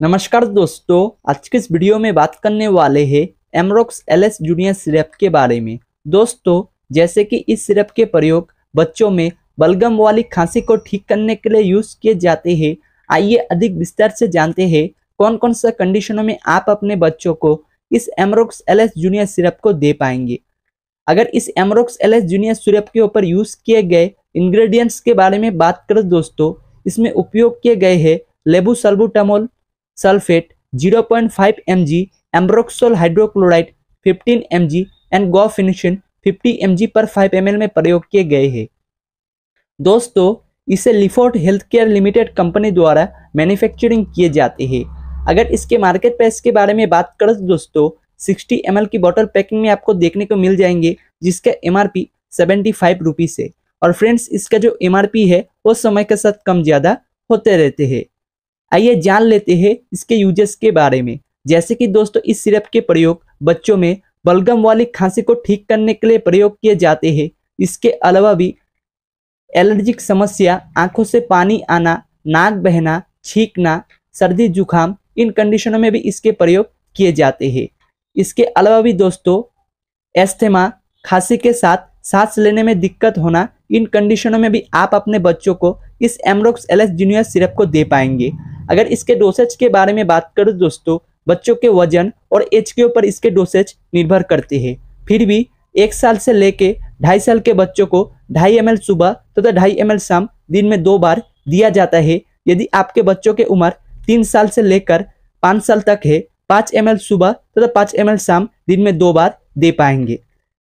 नमस्कार दोस्तों, आज के इस वीडियो में बात करने वाले हैं Amrox L S junior syrup के बारे में। दोस्तों, जैसे कि इस सिरप के प्रयोग बच्चों में बलगम वाली खांसी को ठीक करने के लिए यूज़ किए जाते हैं। आइए अधिक विस्तार से जानते हैं कौन कौन सा कंडीशनों में आप अपने बच्चों को इस Amrox L S junior syrup को दे पाएँगे। अगर इस Amrox L S junior syrup के ऊपर यूज़ किए गए इंग्रेडिएंट्स के बारे में बात करें दोस्तों, इसमें उपयोग किए गए हैं levosalbutamol sulphate 0.5 mg ambroxol hydrochloride 15 mg and guaiphenesin 50 mg पर 5 ml में प्रयोग किए गए हैं। दोस्तों, इसे Lifort health care limited company द्वारा मैन्युफैक्चरिंग किए जाते हैं। अगर इसके मार्केट प्राइस के बारे में बात करें तो दोस्तों 60 ml की बॉटल पैकिंग में आपको देखने को मिल जाएँगे, जिसका M R P seventy five rupees है। और फ्रेंड्स इसका जो एम आर पी है, वो समय के साथ कम ज़्यादा होते रहते हैं। आइए जान लेते हैं इसके यूजेस के बारे में। जैसे कि दोस्तों, इस सिरप के प्रयोग बच्चों में बलगम वाली खांसी को ठीक करने के लिए प्रयोग किए जाते हैं। इसके अलावा भी एलर्जिक समस्या, आँखों से पानी आना, नाक बहना, छींकना, सर्दी, जुकाम, इन कंडीशनों में भी इसके प्रयोग किए जाते हैं। इसके अलावा भी दोस्तों एस्थेमा खांसी के साथ सांस लेने में दिक्कत होना, इन कंडीशनों में भी आप अपने बच्चों को इस एमरोक्स एलएस जूनियर सिरप को दे पाएँगे। अगर इसके डोसेज के बारे में बात करें दोस्तों, बच्चों के वज़न और एज के ऊपर इसके डोसेज निर्भर करते हैं। फिर भी एक साल से लेके ढाई साल के बच्चों को ढाई एम सुबह तथा तो ढाई एम शाम दिन में दो बार दिया जाता है। यदि आपके बच्चों की उम्र तीन साल से लेकर पाँच साल तक है, पाँच एम सुबह तथा तो पाँच एम शाम दिन में दो बार दे पाएँगे।